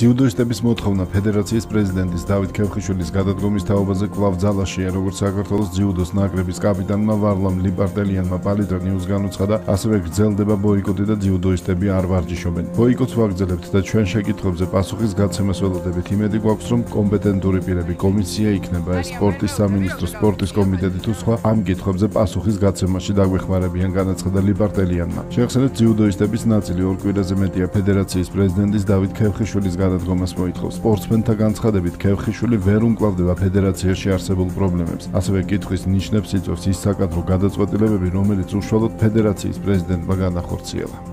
ჯიუდოისტების მოთხოვნა ფედერაციის პრეზიდენტის დავით ქევხიშვილის გადადგომის თაობაზე კვლავ ძალაშია, როგორც საქართველოს ჯიუდოს ნაკრების კაპიტანმა ვარლამ ლიპარტელიანმა პალიტრა ნიუს განუცხადა, ასევე გრძელდება ბოიკოტი და ჯიუდოისტები არ ვარჯიშობენ. ბოიკოტს ვაგრძელებთ და ჩვენ შეკითხვებზე პასუხის გაცემას ველოდებით. იმედი გვაქვს, რომ კომპეტენტური პირები კომისია იქნება ეს სპორტის სამინისტროს სპორტის კომიტეტი თუ სხვა ამ კითხვებზე პასუხის გაცემაში დაგვეხმარებიან, განაცხადა ლიპარტელიანმა. შეხსენეთ ჯიუდოისტების ნაწილი ორ კვირაზე მეტია ფედერაციის პრეზიდენტის დავით ქევხიშვილის გადადგომას მოითხოვს. სპორტსმენთა განცხადებით, ქევხიშვილი ვერ უმკლავდება ფედერაციაში არსებულ პრობლემებს. ასევე კითხვის ნიშნებს იწვევს ის საკადრო გადაწყვეტილებები, რომელიც უშუალოდ ფედერაციის პრეზიდენტმა განახორციელა.